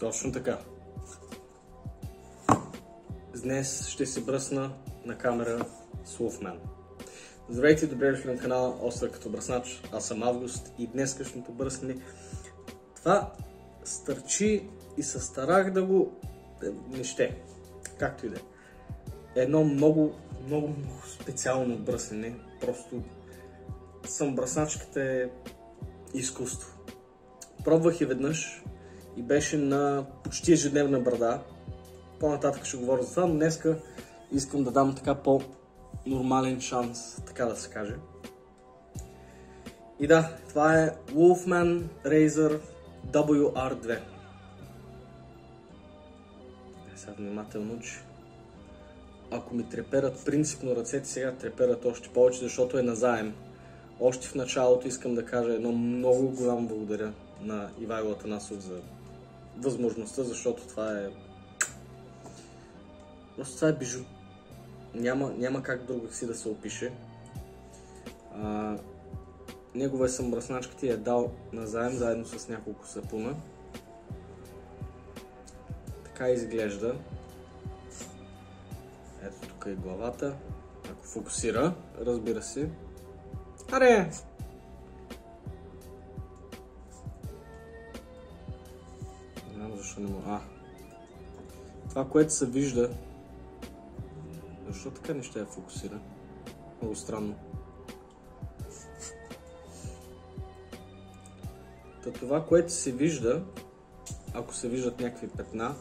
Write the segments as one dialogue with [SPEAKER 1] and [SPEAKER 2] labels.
[SPEAKER 1] Точно така. Днес ще се бръсна на камера с Wolfman. Здравейте, добре дошли на канала Остър като бръснач. Аз съм Август и днес къщното бръснане. Това стърчи и се старах да го не ще. Както и да е. Едно много, много, специално бръснене. Просто съм бръсначката е изкуство. Пробвах и веднъж и беше на почти ежедневна брада. По-нататък ще говоря за това, но днеска искам да дам така по-нормален шанс, така да се каже. И да, това е Wolfman Razer WR2. Сега внимателно, че ако ми треперат принципно ръцете, сега треперат още повече, защото е назаем. Още в началото искам да кажа едно много голямо благодаря на Ивайло Атанасов за възможността, защото това е... Просто това е бижу. Няма, няма как друго си да се опише. А, негова е съмбръсначка ти е дал назаем, заедно с няколко сапуна. Така изглежда. Ето тук е главата. Ако фокусира, разбира се. Аре! защо не мога. А. Това, което се вижда. Защо така не ще я фокусира? Много странно. Та това, което се вижда, ако се виждат някакви петна,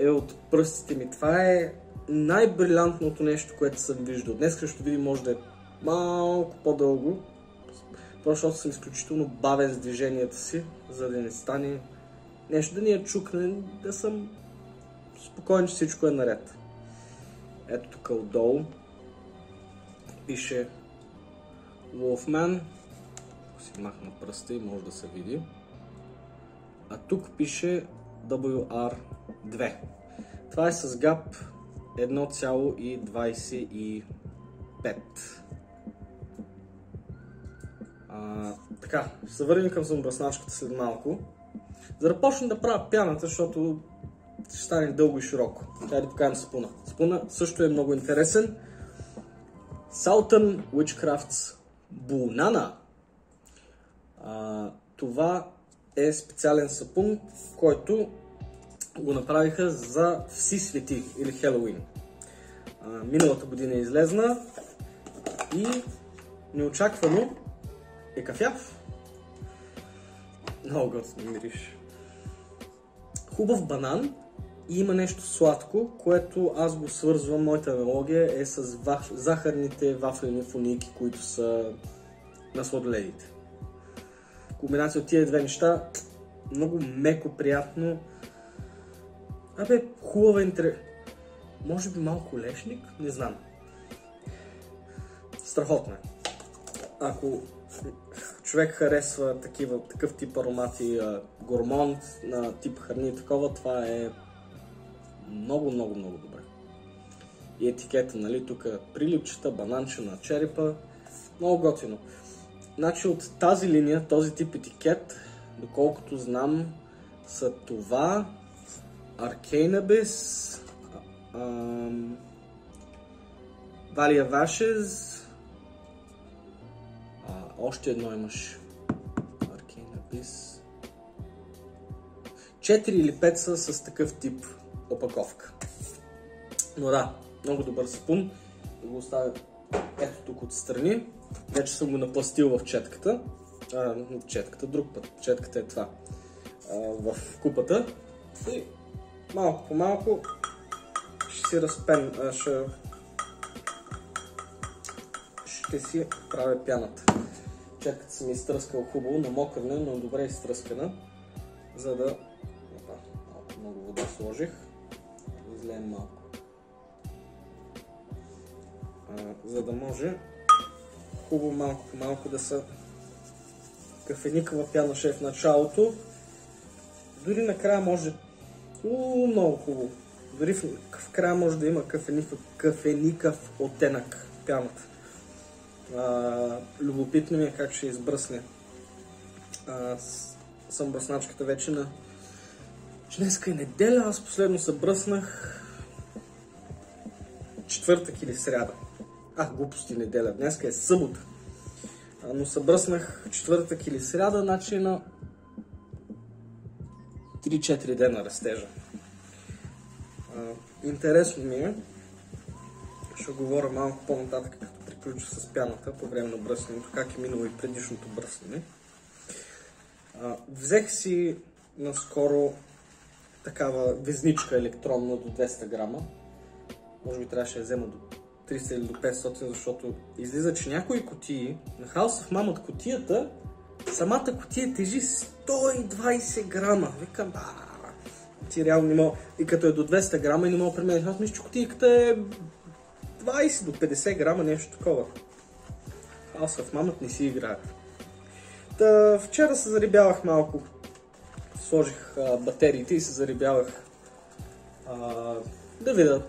[SPEAKER 1] е от пръстите ми. Това е най-брилянтното нещо, което съм виждал. Днес ще видим, може да е малко по-дълго, защото съм изключително бавен с движенията си, за да не стане нещо да ни е чукне, да съм спокоен, че всичко е наред. Ето тук отдолу пише Wolfman. Ако си махна пръста и може да се види. А тук пише WR2. Това е с гап 1,25. А, така, ще се върнем към съмбръсначката след малко. За да почна да правя пяната, защото ще стане дълго и широко. Трябва да покажем спуна. Спуна също е много интересен. Southern Witchcrafts Bunana. Това е специален сапун, който го направиха за Вси свети или Хелоуин. Миналата година е излезна и неочаквано е кафяв. Много готино мириш хубав банан и има нещо сладко, което аз го свързвам, моята аналогия е с ваф... захарните вафлени фуники, които са на сладоледите. Комбинация от тия две неща, много меко, приятно. Абе, хубава интерес. Може би малко лешник? Не знам. Страхотно е. Ако човек харесва такива, такъв тип аромати, гормонт на тип храни и такова, това е много, много, много добре. И етикета, нали, тук прилипчета, бананчина, черепа, много готино. Значи от тази линия, този тип етикет, доколкото знам, са това, Arcanabis, Valia Vashes, още едно имаш. Abyss. 4 или 5 са с такъв тип опаковка. Но да, много добър спун. Да го оставя ето тук отстрани. Вече съм го напластил в четката. А, четката, друг път. Четката е това. А, в купата. И малко по малко ще си разпен, ще, ще си правя пяната. Четката съм изтръскал хубаво, намокърна, но добре изтръскана, за да... Опа, малко много вода сложих. Излеем малко. А, за да може хубаво малко по малко да са кафеникава пяна в началото. Дори накрая може... Уу, много хубаво. дори в, в края може да има кафеникъв, кафеникъв оттенък пяната. Любопитно ми е как ще избръсне. А, съм бръсначката вече на... Днеска е неделя, аз последно се бръснах четвъртък или сряда. А, глупости неделя. Днеска е събота. А, но се бръснах четвъртък или сряда, значи на 3-4 дена растежа. Интересно ми е, ще говоря малко по-нататък, като приключа с пяната по време на бръсненето, как е минало и предишното бръснене. Взех си наскоро такава везничка електронна до 200 грама. Може би трябваше да взема до 300 или до 500, защото излиза, че някои котии, на House of Mama котията, самата котия тежи 120 грама. Викам, а, ти реално не мога, и като е до 200 грама и не мога да Аз мисля, че котийката е 20 до 50 грама, нещо такова. Аз в мамът не си играят. Та, вчера се зарибявах малко. Сложих а, батериите и се зарибявах а, да видя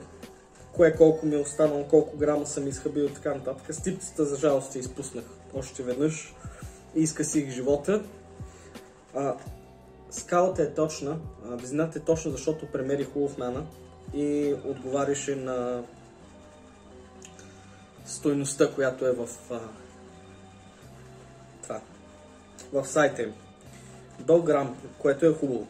[SPEAKER 1] кое колко ми е останало, колко грама съм изхабил и така нататък. Стипцата за жалост я изпуснах още веднъж и изкасих живота. А, скалата е точна, визината е точна, защото премери хубав мана и отговаряше на стойността, която е в а, това, в сайта им. До грам, което е хубаво.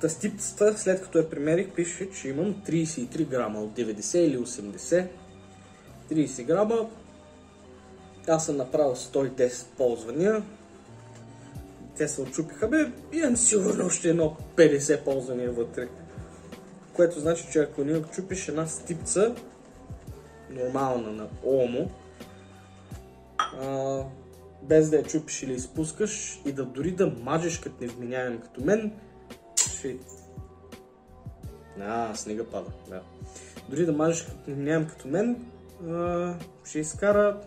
[SPEAKER 1] Тастицата, след като я премерих, пише, че имам 33 грама от 90 или 80. 30 грама. Аз съм направил 110 ползвания. Те се отчупиха. Бе, имам сигурно още едно 50 ползвания вътре. Което значи, че ако ни отчупиш една стипца, нормална на ОМО, а, без да я чупиш или изпускаш и да дори да мажеш като невменяем като мен, ще... А, снега пада, да. Дори да мажеш като невменяем като мен, а, ще изкара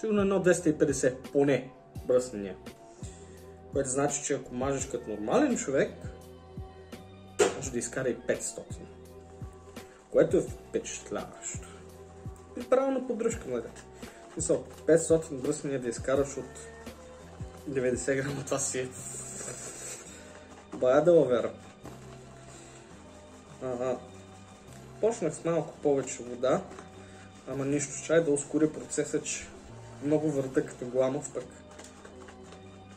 [SPEAKER 1] сигурно едно 250, поне бръснения. Което значи, че ако мажеш като нормален човек, може да изкара и 500. Което е впечатляващо и правилна поддръжка, нали? Мисъл, 500 бръснения да изкараш от 90 грама, това си е бая да лавера. Ага. Почнах с малко повече вода, ама нищо, чай да ускори процеса, че много върта като гламов, пък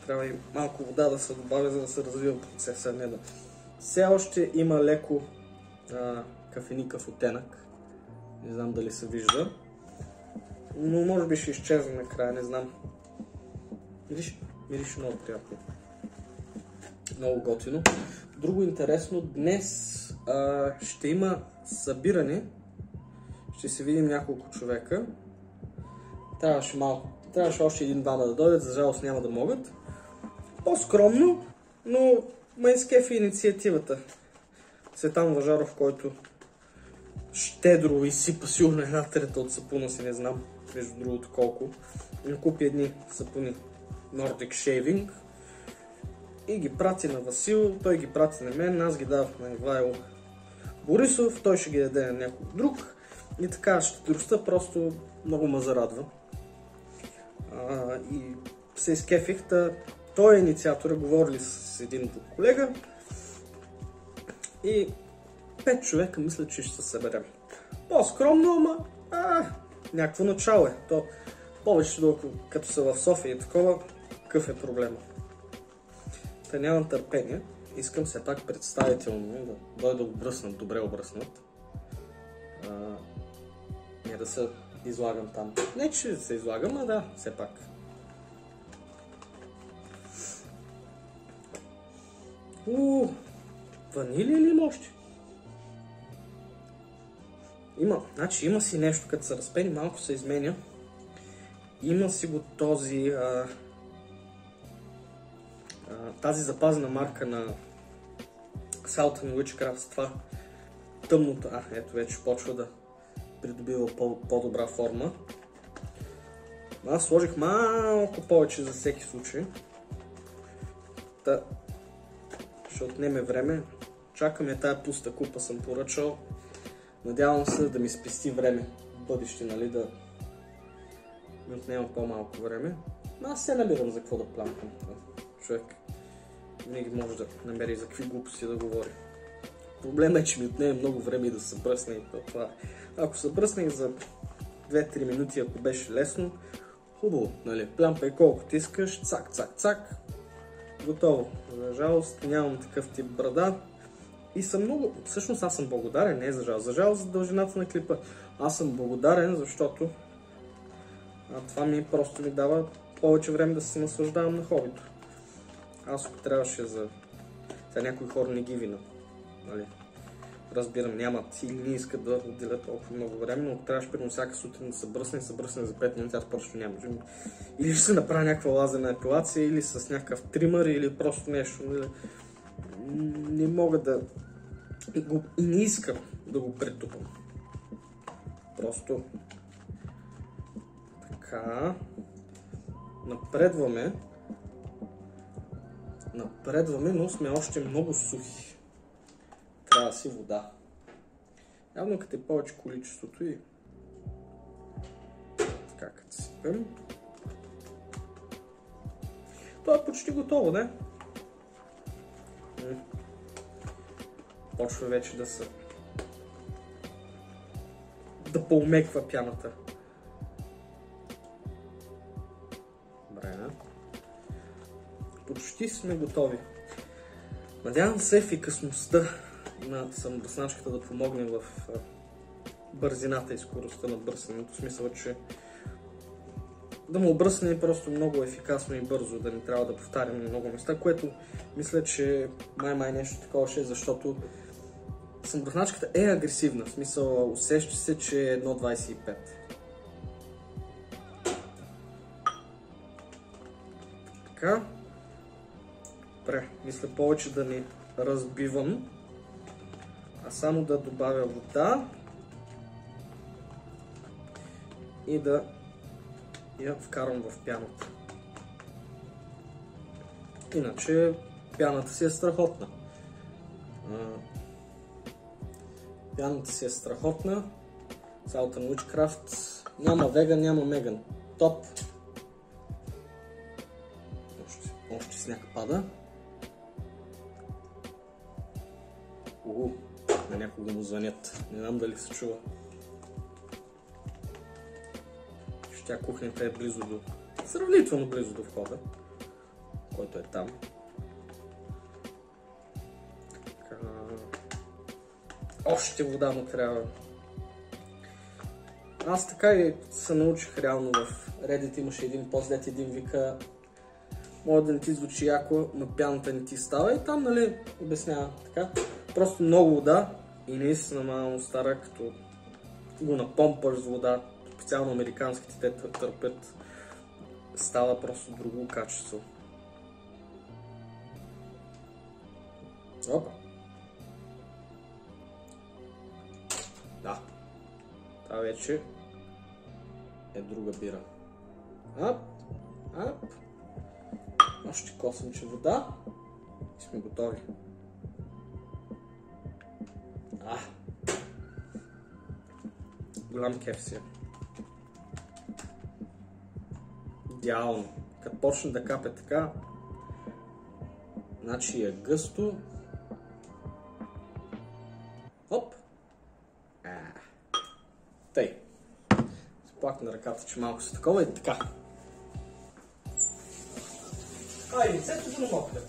[SPEAKER 1] трябва и малко вода да се добавя, за да се развива процеса, не да. Все още има леко а, кафеникъв оттенък, не знам дали се вижда. Но може би ще изчезне накрая, не знам. Мириш, мириш много приятно. Много готино. Друго интересно, днес а, ще има събиране. Ще се видим няколко човека. Трябваше малко. Трябваше още един-двама да дойдат, за жалост няма да могат. По-скромно, но ме изкефи инициативата. Светан Важаров, който щедро изсипа сигурно една трета от сапуна си, не знам, между другото колко. И купи едни сапуни Nordic Shaving и ги прати на Васил, той ги прати на мен, аз ги давах на Ивайло Борисов, той ще ги даде на някой друг и така щедростта просто много ме зарадва. И се изкефих, той е инициатора, говорили с един друг колега и пет човека мисля, че ще се съберем. По-скромно, ама а, някакво начало е. То повечето, като са в София и такова, какъв е проблема? Та нямам търпение. Искам все пак представително да дойда да обръснат, добре обръснат. А, не да се излагам там. Не, че се излагам, а да, все пак. У, ванилия ли има още? Има, значи има си нещо, като се разпени, малко се изменя. Има си го този, а, а, тази запазена марка на and Witchcraft, това тъмното, а, ето вече почва да придобива по-добра форма. Аз сложих малко повече за всеки случай. Та, ще отнеме време. Чакаме тая пуста купа съм поръчал Надявам се да ми спести време в бъдеще, нали, да ми отнема по-малко време. Но аз се набирам за какво да планкам. Човек винаги може да намери за какви глупости да говори. Проблема е, че ми отнеме много време и да се бръсне и това. Ако се бръсне за 2-3 минути, ако беше лесно, хубаво, нали? Плямпай колкото искаш, цак, цак, цак. Готово. За жалост нямам такъв тип брада. И съм много... Всъщност аз съм благодарен, не за жалост. За жалост за дължината на клипа. Аз съм благодарен, защото а, това ми просто ми дава повече време да се наслаждавам на хобито. Аз ако трябваше за... Сега някои хора не ги вина. Нали? Разбирам, нямат или не искат да отделят толкова много време, но трябваше примерно всяка сутрин да се бръсне и се бръсне за 5 минути, аз просто нямам. Или ще се направя някаква лазерна епилация, или с някакъв тримър, или просто нещо. Не, не мога да... И не искам да го претупам. Просто така. Напредваме. Напредваме, но сме още много сухи. Трябва да си вода. Явно като е повече количеството и така като сипем. Това е почти готово, не? Почва вече да се да поумеква пяната. почти сме готови. Надявам се ефикасността на самобръсначката да помогне в бързината и скоростта на бръсненето. В смисъл, че да му обръсне просто много ефикасно и бързо, да не трябва да повтарям много места, което мисля, че май-май нещо такова ще е, защото самобръсначката е агресивна. В смисъл, усеща се, че е 1.25. Така. Добре, мисля повече да не разбивам, само да добавя вода и да я вкарам в пяната. Иначе пяната си е страхотна. Пяната си е страхотна. Цялата Witchcraft. Няма веган, няма меган. Топ. Още, още сняг пада. Уу, на някого му звънят. Не знам дали се чува. Ще кухнята е близо до... Сравнително близо до входа, който е там. Така... Още вода му трябва. Аз така и се научих реално в Reddit имаше един пост, дет един вика може да не ти звучи яко, но пяната не ти става и там, нали, обяснява така. Просто много вода и наистина малко стара, като го напомпаш с вода, специално американските те търпят, става просто друго качество. Опа. Да. Това вече е друга бира. Ап, ап. Още космиче вода и сме готови. А. Голям кеф си. Е. Идеално. Като почне да капе така, значи е гъсто. Оп! А. Тъй. Сплакна ръката, че малко се такова и така. Айде, сето го намокне.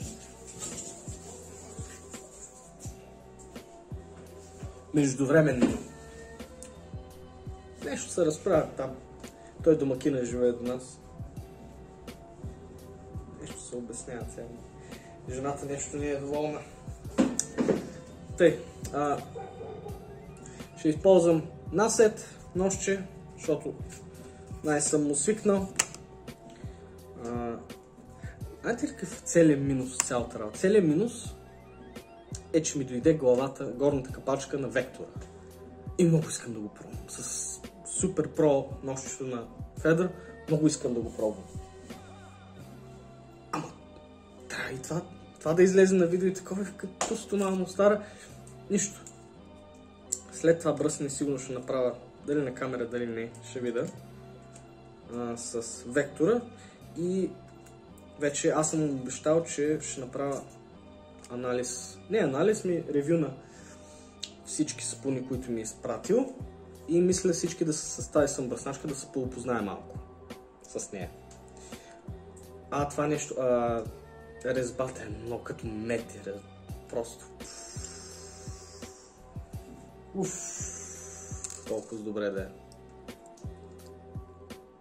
[SPEAKER 1] Междувременно. Нещо се разправя там. Той домакина живее до нас. Нещо се обяснява сега. Жената нещо не е доволна. Тъй, а, ще използвам насет нощче, защото най-съм му свикнал. Знаете ли какъв целият минус от цялата работа? Целият минус е, че ми дойде главата, горната капачка на вектора. И много искам да го пробвам. С супер про нощчето на Федър, много искам да го пробвам. Ама, трябва и това, това да излезе на видео и такова, като стомално стара. Нищо. След това бръсне сигурно ще направя дали на камера, дали не, ще видя. А, с вектора и вече аз съм обещал, че ще направя анализ, не анализ ми, ревю на всички спуни, които ми е изпратил и мисля всички да са с тази съмбръснашка да се поопознае малко с нея. А това нещо, а, резбата е много като мети, просто. Уф, толкова добре да е.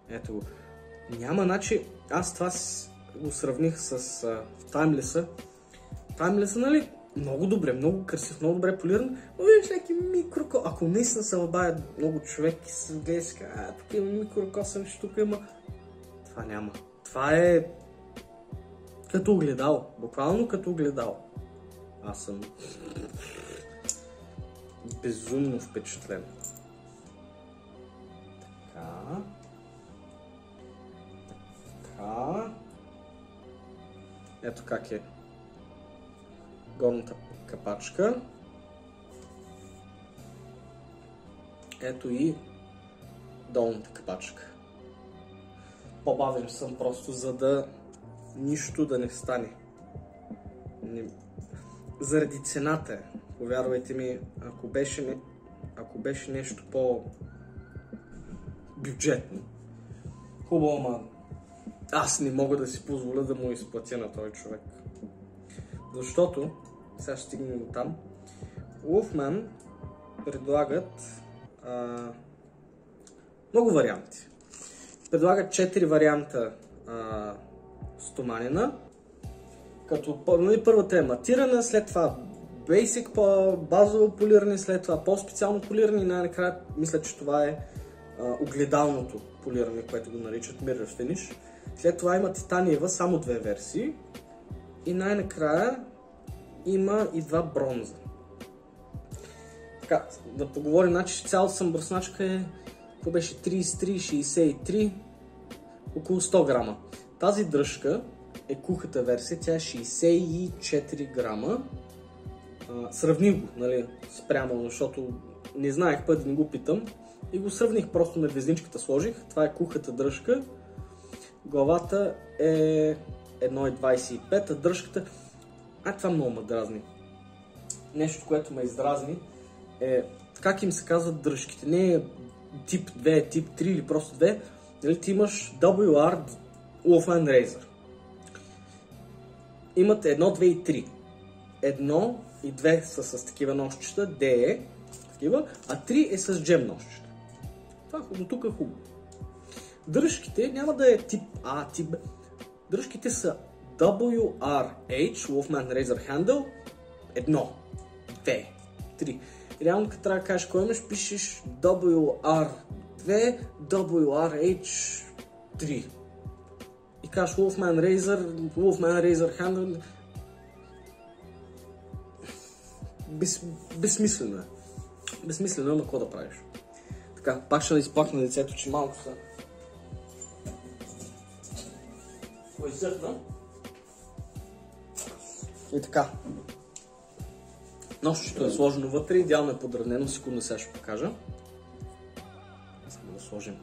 [SPEAKER 1] Ето го. Няма, значи, аз това го сравних с таймлеса. Таймлеса, нали, много добре, много красив, много добре полиран, но виждаш някакви микроко... Ако наистина се лабая много човек и се гледа и а, тук има микрокосъм, тук има... Това няма. Това е като огледал. Буквално като огледал. Аз съм безумно впечатлен. Така. Така. Ето как е горната капачка. Ето и долната капачка. По-бавен съм просто, за да нищо да не стане. Не... Заради цената, повярвайте ми, ако беше, не... ако беше нещо по бюджетно, хубаво, ма аз не мога да си позволя да му изплатя на този човек. Защото, сега ще стигнем до там, Wolfman предлагат а, много варианти. Предлагат 4 варианта а, стоманина, като нали, първата е матирана, след това basic, базово полиране, след това по-специално полиране и най-накрая мисля, че това е а, огледалното полиране, което го наричат Mirror Finish. След това има титаниева, само две версии. И най-накрая има и два бронза. Така, да поговорим, значи цялата съмбръсначка е, какво беше, 33-63, около 100 грама. Тази дръжка е кухата версия, тя е 64 грама. А, го, нали, спрямо, защото не знаех път не го питам. И го сравних, просто на везничката сложих. Това е кухата дръжка. Главата е 1,25, а дръжката... А, това много ме дразни. Нещо, което ме издразни е как им се казват дръжките. Не е тип 2, тип 3 или просто 2. Нали, ти имаш WR Wolfman Razor. Имате 1, 2 и 3. Едно и две са с такива нощчета, DE, такива, а 3 е с джем нощчета. Това е хубаво, тук е хубаво. Дръжките няма да е тип А, тип Б. Дръжките са WRH, Wolfman Razor Handle, 1, 2, 3. Реално като трябва да кажеш кой имаш, пишеш WR2, WRH3. И кажеш Wolfman Razor, Wolfman Razor Handle. Без, безсмислено е. Безсмислено е, какво да правиш. Така, пак ще изплакна лицето, че малко са го изсъхна. И така. Нощчето е сложено вътре, идеално е подравнено, секунда сега ще покажа. Искам да сложим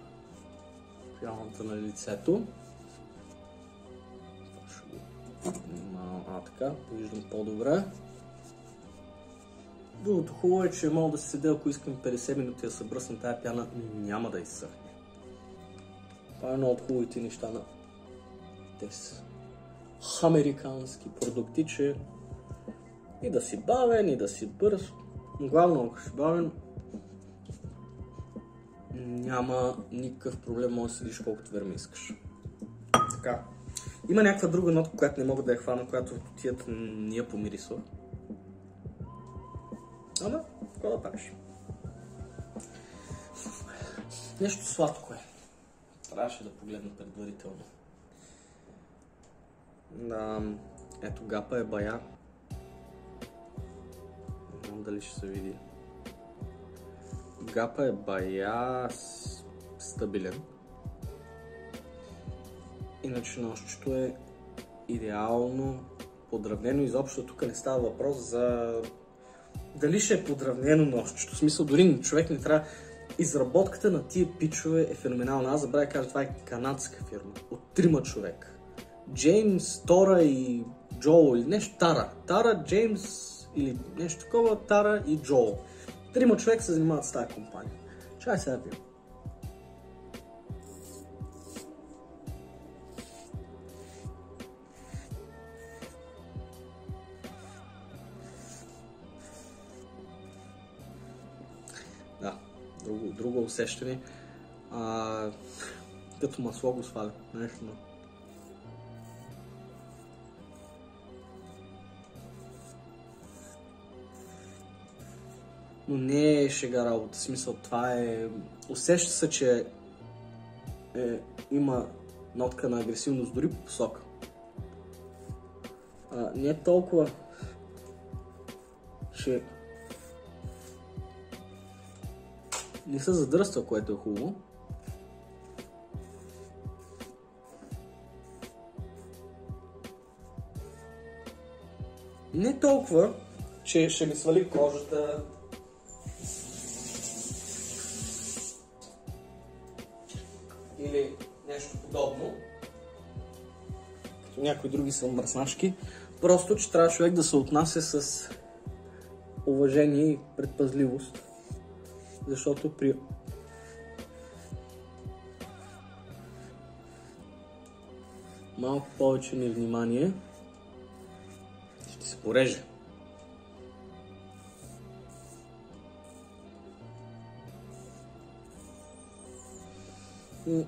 [SPEAKER 1] пялната на лицето. А, така, виждам по-добре. Другото хубаво е, че мога да се седя, ако искам 50 минути да се бръсна тая пяна, няма да изсъхне. Това е едно от хубавите неща на тези американски продукти, че и да си бавен, и да си бърз. Главно, ако си бавен, няма никакъв проблем, може да седиш колкото време искаш. Така. Има някаква друга нотка, която не мога да я хвана, която тията ни я помирисва. Ама, какво да правиш? Нещо сладко е. Трябваше да погледна предварително. Да, ето гапа е бая. Не знам дали ще се види. Гапа е бая стабилен. Иначе нощчето е идеално подравнено. Изобщо тук не става въпрос за дали ще е подравнено нощчето. В смисъл, дори човек не трябва... Изработката на тия пичове е феноменална. Аз забравя кажа, това е канадска фирма. От трима човека. Джеймс, Тора и Джоу или нещо. Тара. Тара, Джеймс или нещо такова. Тара и Джоу. Трима човека се занимават с тази компания. Чай сега пием. Друго усещане. А, като масло го сваля. Нещо. Но не е шега работа. В смисъл, това е... Усеща се, че е, има нотка на агресивност дори по посока. А, не е толкова, че не се задръства, което е хубаво. Не толкова, че ще ми свали кожата. Подобно. Като някои други са мръснашки. Просто, че трябва човек да се отнася с уважение и предпазливост. Защото при малко повече невнимание ще се пореже. М.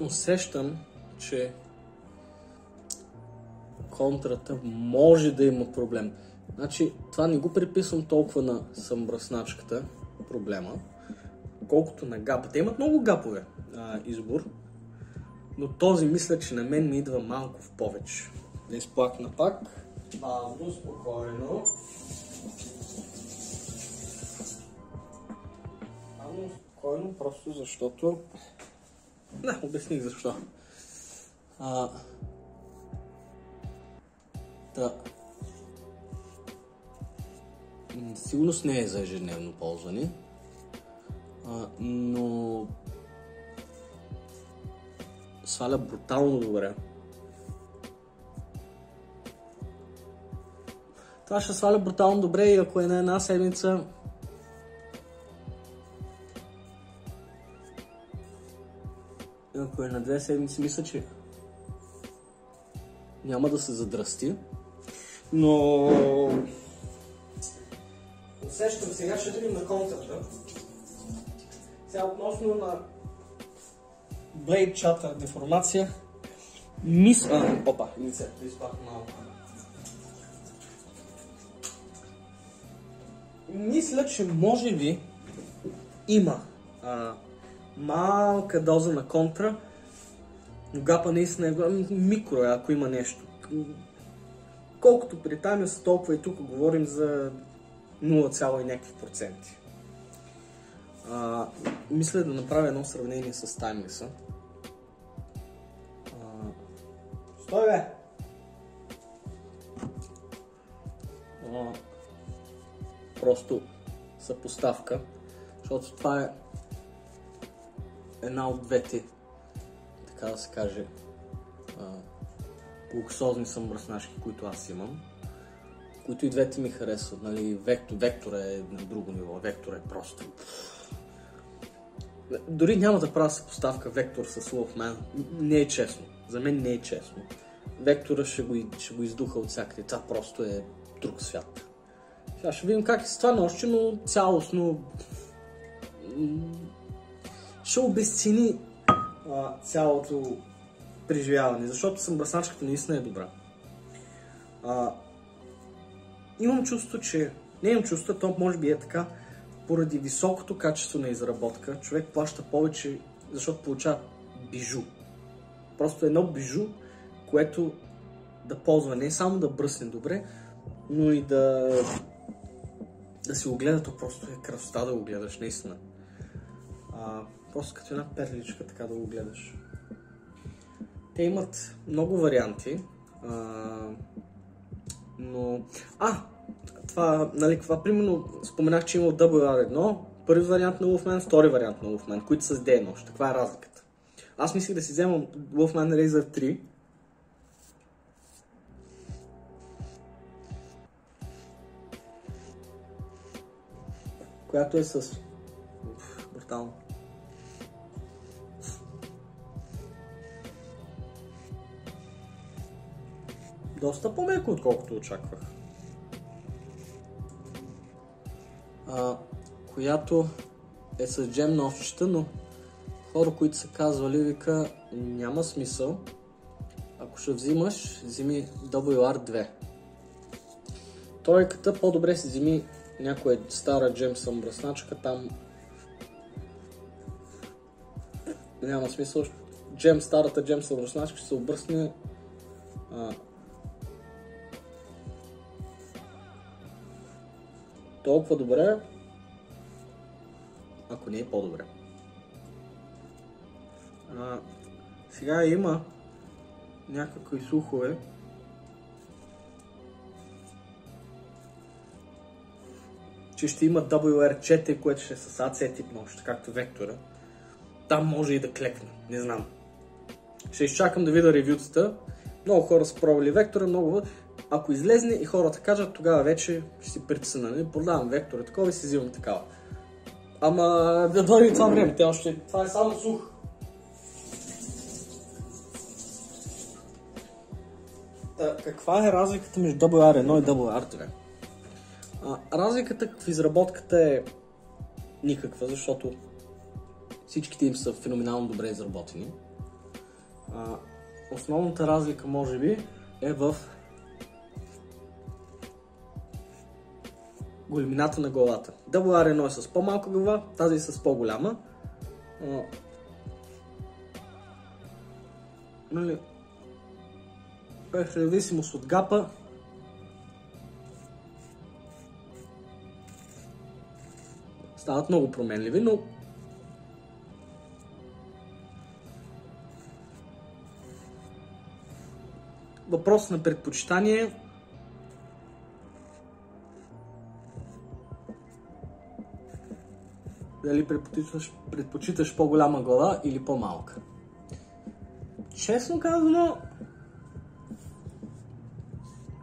[SPEAKER 1] Усещам, че контрата може да има проблем. Значи, това не го приписвам толкова на съмбръсначката, проблема, колкото на гапа. Те имат много гапове а, избор, но този мисля, че на мен ми идва малко в повече. Да изплакна пак. Бавно, спокойно. Бавно, спокойно, просто защото... Не, обясних защо. А... М, Сигурност не е за ежедневно ползване, а, но сваля брутално добре. Това ще сваля брутално добре и ако е на една седмица две седмици, мисля, че няма да се задръсти. Но усещам сега, ще видим на контрата. Сега относно на Chatter деформация. Мис... А, опа, лице, изпах малко. Мисля, че може би има а, малка доза на контра, но гапа наистина е микро, е, ако има нещо. Колкото при Таймес, толкова и тук говорим за 0, и някакви проценти. А, мисля да направя едно сравнение с Таймлеса. Стой бе! А, просто съпоставка, защото това е една от двете, така да се каже, а, луксозни съмръснашки, които аз имам които и двете ми харесват. Нали, вектор, вектор е на друго ниво, вектор е просто... Дори няма да правя съпоставка вектор с Wolfman. Не е честно. За мен не е честно. Вектора ще го, ще го издуха от всякъде. Това просто е друг свят. Сега ще видим как е с това нощи, но цялостно ще обесцени а, цялото преживяване, защото съм бръсначката наистина е добра. А, имам чувство, че... Не имам чувство, то може би е така, поради високото качество на изработка, човек плаща повече, защото получава бижу. Просто едно бижу, което да ползва не само да бръсне добре, но и да, да си го то просто е красота да го гледаш, наистина. А, просто като една перличка така да го гледаш. Те имат много варианти. А, Но... А! Това, нали, това примерно споменах, че има WR1, първи вариант на Wolfman, втори вариант на Wolfman, които са с D още. Каква е разликата? Аз мислих да си вземам Wolfman Razer 3, която е с... Брутално. Доста по-меко, отколкото очаквах. А, която е с джем новчета, но хора, които са казвали, вика, няма смисъл. Ако ще взимаш, взими WR2. Тройката по-добре си взими някоя стара джем съмбръсначка, там няма смисъл. Джем, старата джем съмбръсначка ще се обръсне толкова добре, ако не е по-добре. Сега има някакви слухове, че ще има WR4, което ще е с AC тип нощ, както вектора. Там може и да клекне, не знам. Ще изчакам да видя ревютата. Много хора са пробвали вектора, много... Ако излезне и хората кажат, тогава вече ще си притесна. Нали? Продавам вектора такова и си взимам такава. Ама да дойде това време, те още... Това е само сух. Та, каква е разликата между WR1 и WR2? А, разликата в изработката е никаква, защото всичките им са феноменално добре изработени. А, основната разлика, може би, е в големината на главата. WR1 е с по-малка глава, тази е с по-голяма. Нали, в зависимост от гапа, стават много променливи, но въпрос на предпочитание дали предпочиташ, предпочиташ по-голяма глава или по-малка. Честно казано,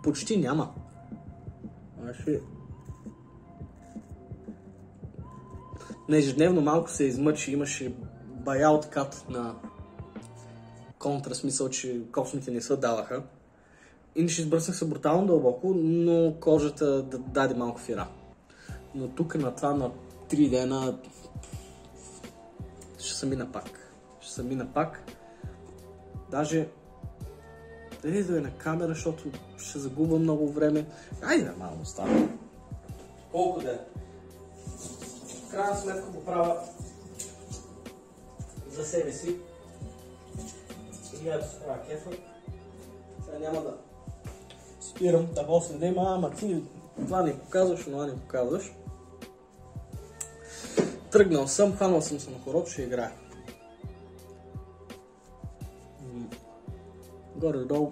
[SPEAKER 1] почти няма. Значи, на ежедневно малко се измъчи, имаше бая откат на контра, смисъл, че космите не се даваха. Иначе избръснах се брутално дълбоко, но кожата да даде малко фира. Но тук на това на 3 дена ще съм мина пак. Ще съм мина пак. Даже дали да е на камера, защото ще загубя много време. Айде, малко става. Колко да е? крайна сметка го правя за себе си. И ето се правя кефа. Сега няма да спирам да после да има, ама ти това не показваш, това не показваш. Тръгнал съм, хванал съм се на хорот, ще играя. Горе-долу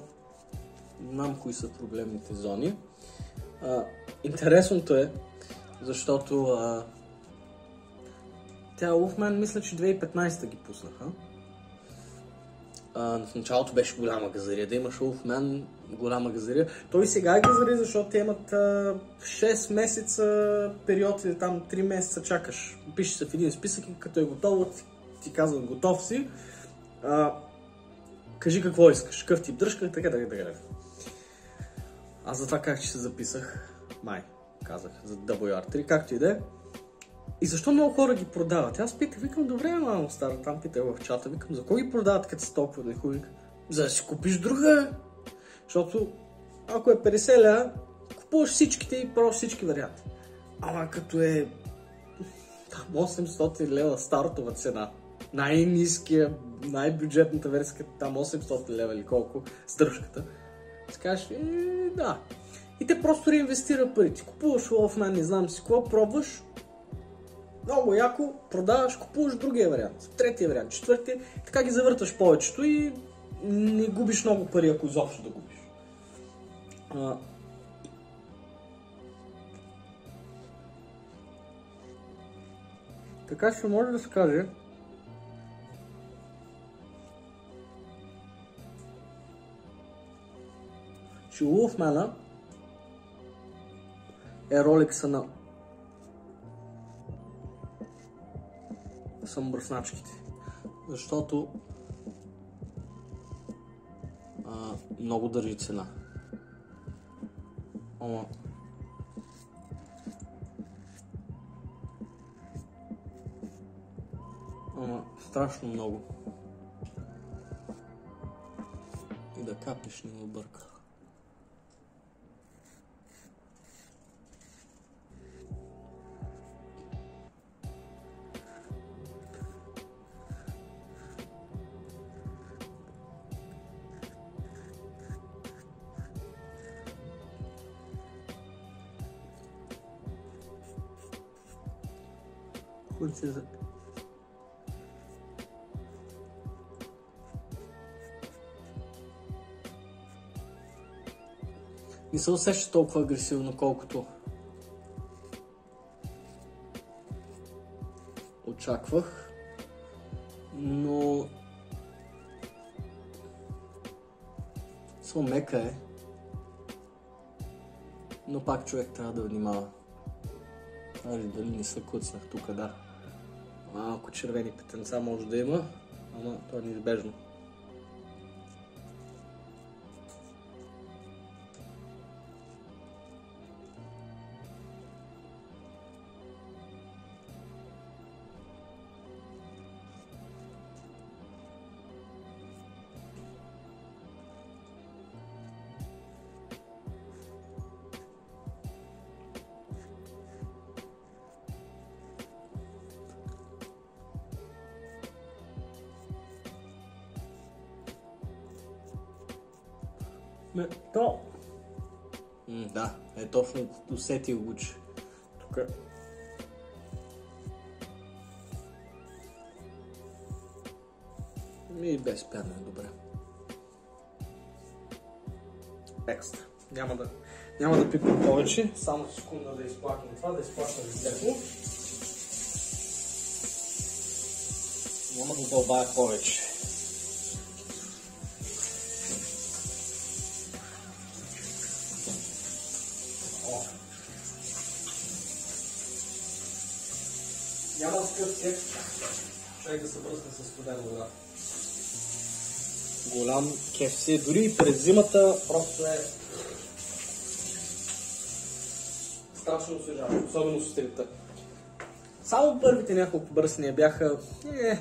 [SPEAKER 1] знам кои са проблемните зони. А, интересното е, защото а, тя Wolfman мисля, че 2015 ги пуснаха. А, в началото беше голяма газария. Да имаш Wolfman, голяма газария. Той сега е газария, защото те имат а, 6 месеца период или там 3 месеца чакаш. Пише се в един списък и като е готово, ти, ти казват готов си. А, кажи какво искаш, какъв тип дръжка, така, така, така. Аз затова как че се записах, май, казах, за WR3, както и да е. И защо много хора ги продават? Аз питах, викам, добре, мамо стара, там питах в чата, викам, за кой ги продават, като са толкова нехуби? За да си купиш друга. Защото ако е 50 ля, купуваш всичките и просто всички варианти. Ама като е там 800 лева стартова цена, най-низкия, най-бюджетната версия, там 800 лева или колко, с дръжката, си кажеш, е, да. И те просто реинвестират парите. Купуваш лов на не знам си какво, пробваш, много яко, продаваш, купуваш другия вариант, третия вариант, четвъртия, така ги завърташ повечето и не губиш много пари, ако изобщо да губиш. А... Така ще може да се каже, че Wolfman е роликса на съмбръсначките. Защото а, много държи цена. Ама Ама страшно много. И да капнеш не за... Не се усеща толкова агресивно, колкото очаквах. Но... Само мека е. Но пак човек трябва да внимава. Али дали не се куцнах тук, да. Малко червени петенца може да има, ама то е неизбежно. Точно усетил го, че тук... И без пяна е добре. Екстра. Няма да, няма да пипам повече, само секунда да изплакам това, да изплакам лицето. Няма да дълбая повече. Човек да се бръсне с студена вода. Голям кеф си. Дори и през зимата просто е страшно освежаващо, особено сутринта. Само първите няколко бръсния бяха... Е,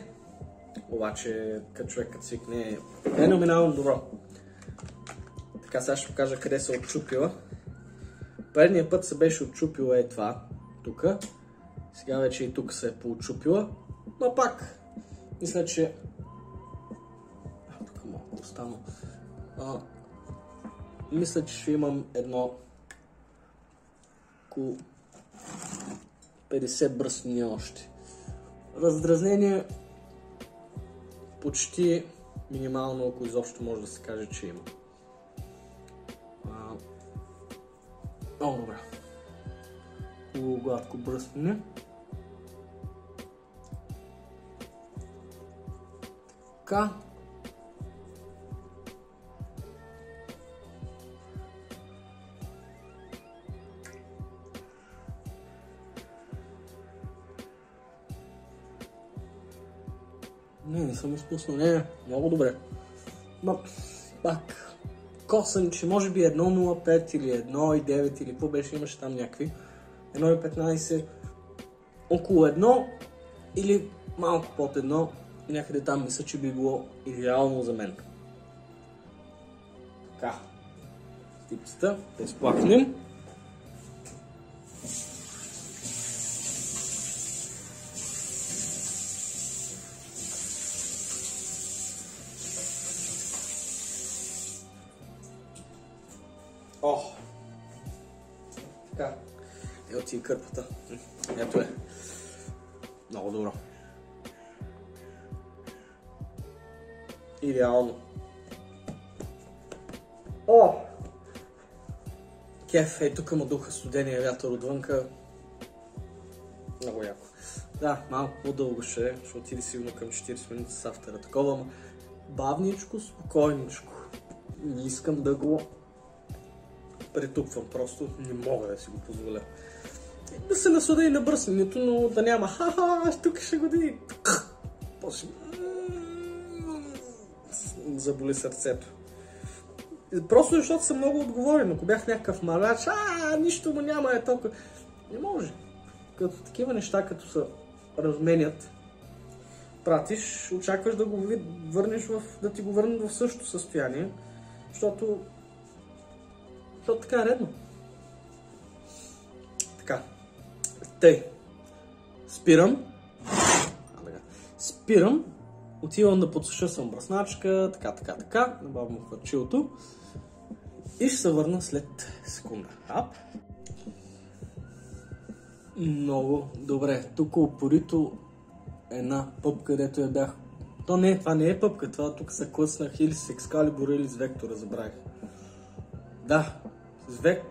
[SPEAKER 1] обаче, като човек като свикне, е номинално добро. Така сега ще покажа къде се е отчупила. Предния път се беше отчупила е това, тук. Сега вече и тук се е поучупила. Но пак, мисля, че... Тук малко остана. А, мисля, че ще имам едно около 50 бръснения още. Раздразнение почти минимално, ако изобщо може да се каже, че има. Много добре. Хубаво гладко бръснене. Така. Не, не съм изпуснал. Не, много добре. Ма, пак, косъм, че може би 1.05 или 1.9 или какво беше, имаше там някакви. 1.15, около 1 или малко под 1, някъде там мисля, че би било идеално за мен. Така, стипцата, да изплакнем. Кеф, е тук му духа студения вятър отвънка. Много яко. Да, малко по-дълго ще е, ще отиде сигурно към 40 минути с автора. Такова, ама бавничко, спокойничко. Не искам да го претупвам, просто не мога да си го позволя. Да се насуда и на бръсненето, но да няма ха-ха, тук ще годи. После заболи сърцето. Просто защото съм много отговорен. Ако бях някакъв маляч, а, нищо му няма, е толкова. Не може. Като такива неща, като се разменят, пратиш, очакваш да го върнеш в, да ти го върнат в същото състояние, защото, защото така е редно. Така. Тъй. Спирам. Спирам. Отивам да подсуша съм бръсначка, така, така, така. Набавям хвърчилото. И ще се върна след секунда. Ап. Много добре. Тук опорито една пъпка, където я бях. То не, това не е пъпка, това тук се клъснах или с екскалибур или с вектора, забравих. Да, с, век...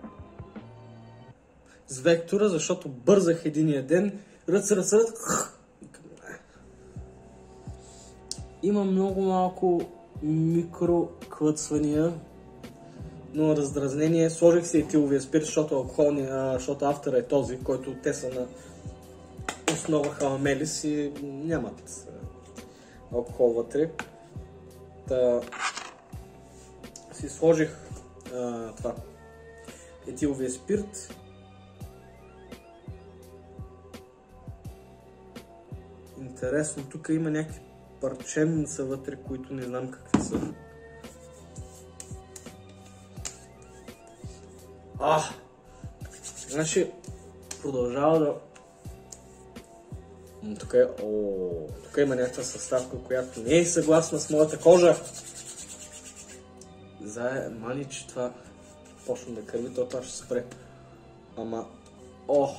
[SPEAKER 1] с вектора, защото бързах единия ден. Ръц, ръц, ръц. Има много малко микроклъцвания, но раздразнение. Сложих си етиловия спирт, защото, алкохолни, защото автора е този, който те са на основа халамелис и нямат алкохол вътре. Та, си сложих а, това етиловия спирт. Интересно, тук има някакви парченца вътре, които не знам какви са. А! Значи, продължава да... Тук, е, о, тук има някаква съставка, която не е съгласна с моята кожа. Зае, мани, че това почна да кърви, то това ще спре. Ама, о!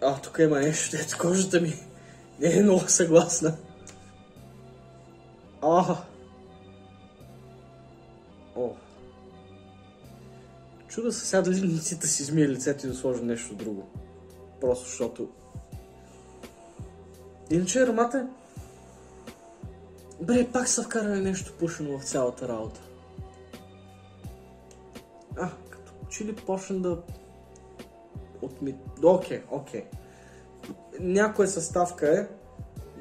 [SPEAKER 1] А, тук има нещо, дето кожата ми не е много съгласна. А! Чуда се сега дали не си измие лицето и да сложа нещо друго. Просто защото... Иначе аромата е... Бре, пак са вкарали нещо пушено в цялата работа. А, като че ли почна да... Отми... Окей, окей. Някоя съставка е,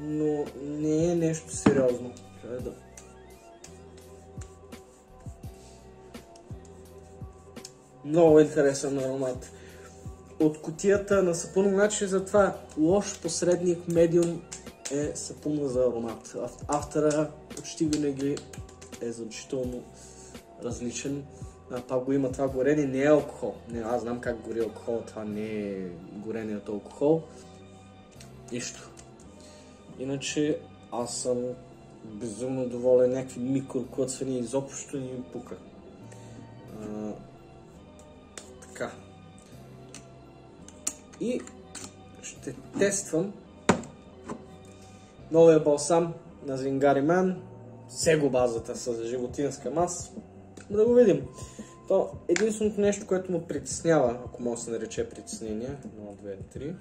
[SPEAKER 1] но не е нещо сериозно. Трябва да Много интересен аромат. От котията на сапуна, значи затова лош посредник медиум е сапуна за аромат. Автора почти винаги е значително различен. А, пак го има това горене, не е алкохол. Не, аз знам как гори алкохол, това не е гореният алкохол. Нищо. Иначе аз съм безумно доволен, някакви микроклъцвания изобщо не ми пука. А, И ще тествам новия балсам на Зингари Ман, Сега базата с животинска маса. Да го видим. То единственото нещо, което му притеснява, ако може да се нарече притеснение, 1, 2, 3,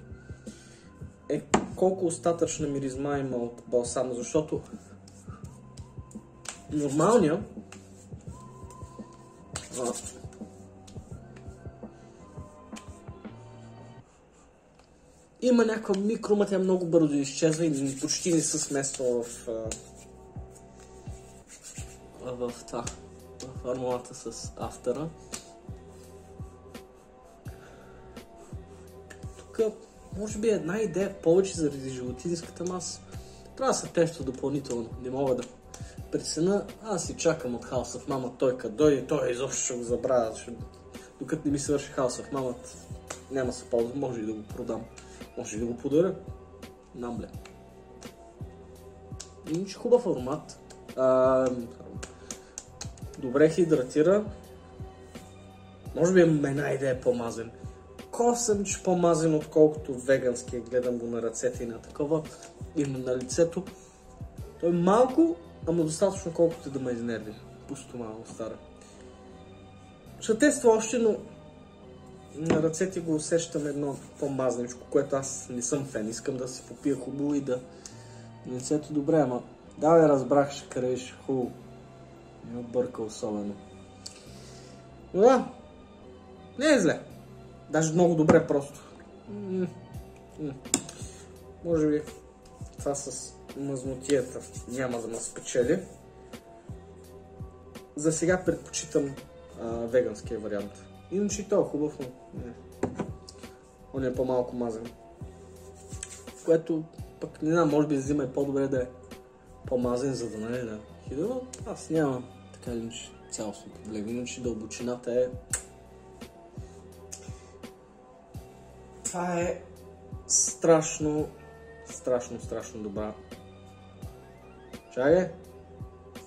[SPEAKER 1] е колко остатъчна миризма има от балсама, защото нормалния има някаква микрома, тя много бързо изчезва и почти не се смества в, в, в това, в формулата с автора. Тук може би една идея повече заради животинската маса. Трябва да се тества допълнително. Не мога да прецена. Аз си чакам от House of Mama той като дойде, той изобщо ще го забравя. Докато не ми свърши House of Mama, няма се ползва. Може и да го продам. Може и да го подаря. Намбле. Иначе хубав аромат. А, добре хидратира. Може би имам една идея по-мазен косъмч по-мазен, отколкото веганския. Гледам го на ръцете и на такова. И на лицето. Той е малко, ама достатъчно колкото да ме изнерви. Пусто малко стара. Ще тества още, но на ръцете го усещам едно по-мазничко, което аз не съм фен. Искам да си попия хубаво и да лицето добре, ама да, бе, разбрах, ще кръеш хубаво. Не обърка особено. Но да, не е зле. Даже много добре просто. Може би това с мазнотията няма да ме спечели. За сега предпочитам а, веганския вариант. Иначе и той е хубав, но не. Он е по-малко мазен. Което пък не знам, може би взима е по-добре да е по-мазен, за да нали да хидро. Аз нямам така или иначе цялостно проблем. Иначе дълбочината е... Това е страшно, страшно, страшно добра. Чакай.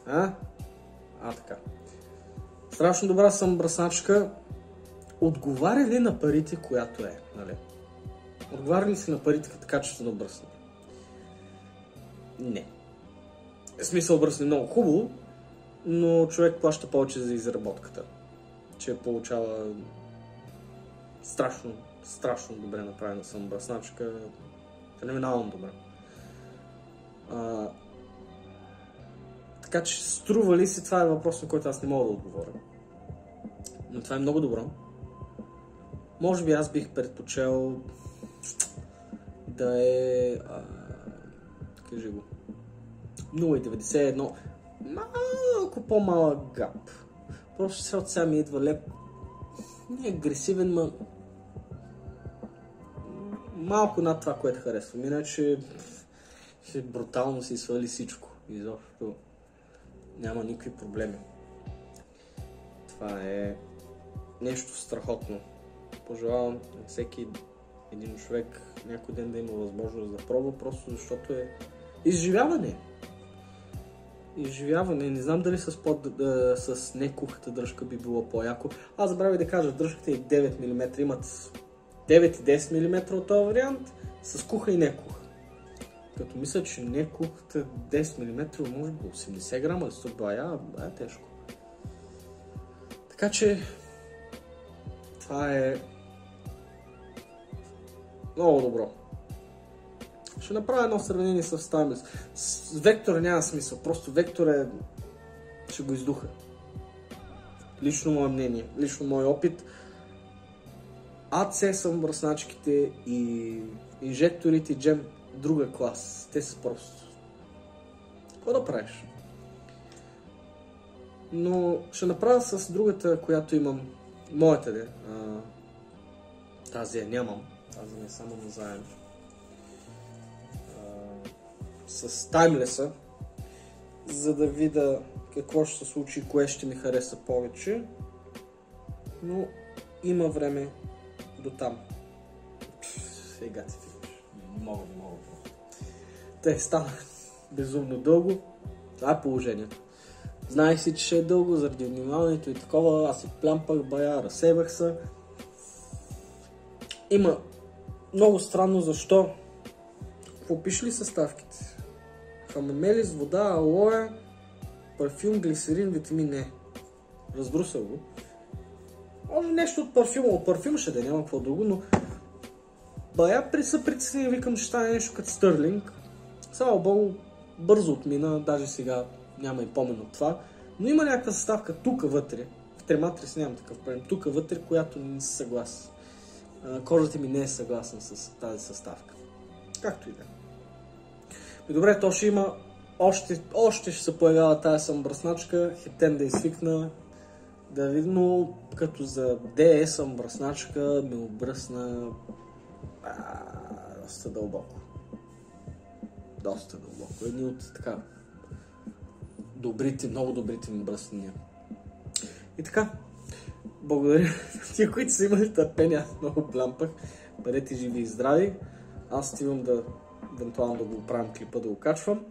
[SPEAKER 1] А? А, така. Страшно добра съм бръсначка. Отговаря ли на парите, която е? Нали? Отговаря ли си на парите като качествено бръсне? Не. В смисъл бръсне много хубаво, но човек плаща повече за изработката. Че получава страшно, страшно добре направена съм бръсначка. Феноменално добре. Така че струва ли си, това е въпрос, на който аз не мога да отговоря. Но това е много добро. Може би аз бих предпочел да е... А, кажи го. 0,91. Малко по-малък гап. Просто се от сега ми идва леп. Не е агресивен, ма... Малко над това, което харесвам. Иначе брутално си свали всичко. Изобщо няма никакви проблеми. Това е нещо страхотно. Пожелавам на всеки един човек някой ден да има възможност да пробва, просто защото е изживяване. Изживяване. Не знам дали с, под, да, с некухата дръжка би било по-яко. Аз забравя да кажа, дръжката е 9 мм. Имат 9 и 10 мм от този вариант, с куха и некуха. Като мисля, че не кухата 10 мм, може би 80 грама, 100 бая, бая тежко. Така че това е много добро. Ще направя едно сравнение с Timeless. С Вектора няма смисъл, просто Вектор е... ще го издуха. Лично мое мнение, лично мой опит. АЦ съм бръсначките и инжекторите джем друга клас. Те са просто. Какво да правиш? Но ще направя с другата, която имам. Моята де. А, тази я нямам. Тази не е само на заедно. С таймлеса. За да видя какво ще се случи кое ще ми хареса повече. Но има време до там. Сега ти не мога просто. Те стана безумно дълго. Това е положението. Знаех си, че ще е дълго заради вниманието и такова. Аз се плямпах, бая, разсебах се. Има много странно защо. Какво пише ли съставките? Хамамелис, вода, алоe, парфюм, глисерин, витамин Е. Раздрусал го. Може нещо от парфюма. От парфюм ще да няма какво друго, но бая при са викам, че стане нещо като Стърлинг. Слава Богу, бързо отмина, даже сега няма и помен от това. Но има някаква съставка тук вътре, в Трематрис нямам такъв проблем, тук вътре, която не си съгласен. Кожата ми не е съгласна с тази съставка. Както и да. И добре, то ще има още, още ще се появява тази съмбръсначка, хептен да изсвикна, да видим, но като за DE съмбръсначка ми обръсна а, доста дълбоко. Доста дълбоко. Едни от така добрите, много добрите ми бръснения. И така, благодаря тия, които са имали търпение, аз много плампах. Бъдете живи и здрави. Аз отивам да, евентуално да го оправим клипа, да го качвам.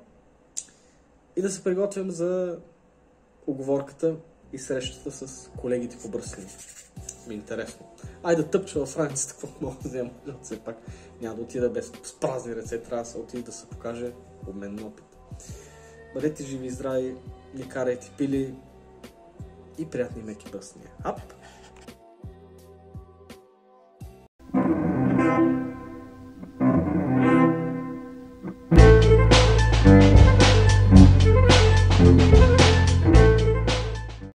[SPEAKER 1] И да се приготвям за оговорката и срещата с колегите по бръснение. Ми е интересно. Айде да тъпча в раницата, какво мога да взема. Все пак няма да отида без с празни ръце, трябва да се отиде да се покаже обмен на опит. Бъдете живи и здрави, не карайте пили и приятни меки бъсния. Ап! thank you